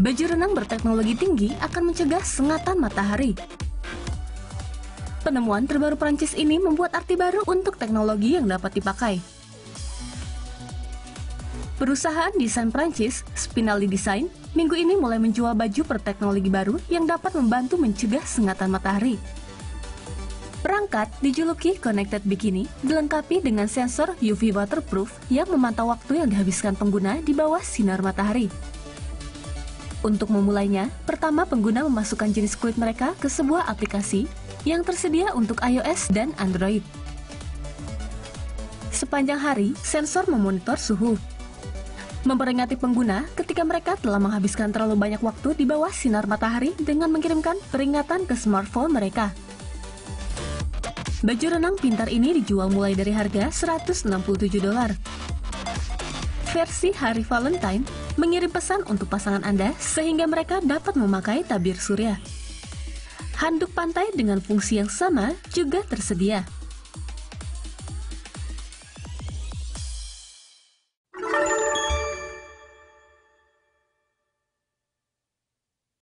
Baju renang berteknologi tinggi akan mencegah sengatan matahari. Penemuan terbaru Prancis ini membuat arti baru untuk teknologi yang dapat dipakai. Perusahaan desain Prancis, Spinelli Design, minggu ini mulai menjual baju berteknologi baru yang dapat membantu mencegah sengatan matahari. Perangkat dijuluki Connected Bikini dilengkapi dengan sensor UV waterproof yang memantau waktu yang dihabiskan pengguna di bawah sinar matahari. Untuk memulainya, pertama pengguna memasukkan jenis kulit mereka ke sebuah aplikasi yang tersedia untuk iOS dan Android. Sepanjang hari, sensor memonitor suhu, memperingati pengguna ketika mereka telah menghabiskan terlalu banyak waktu di bawah sinar matahari dengan mengirimkan peringatan ke smartphone mereka. Baju renang pintar ini dijual mulai dari harga 167 dolar. Versi hari Valentine mengirim pesan untuk pasangan Anda sehingga mereka dapat memakai tabir surya. Handuk pantai dengan fungsi yang sama juga tersedia.